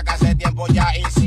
acá hace tiempo ya hice.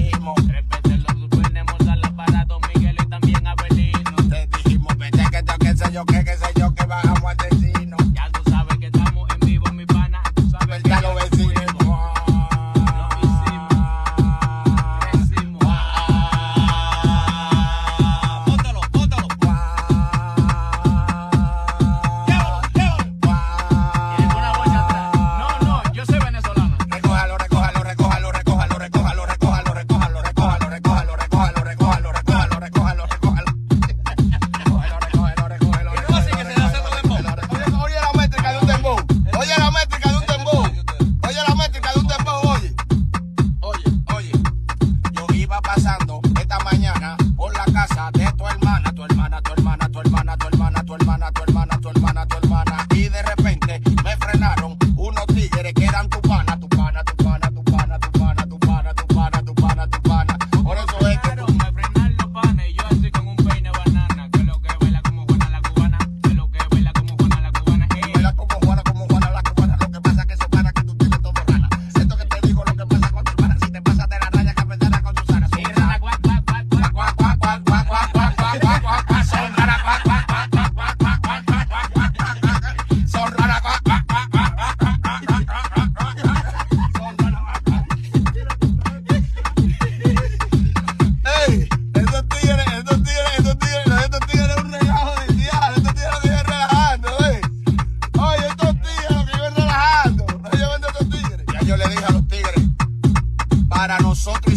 Para nosotros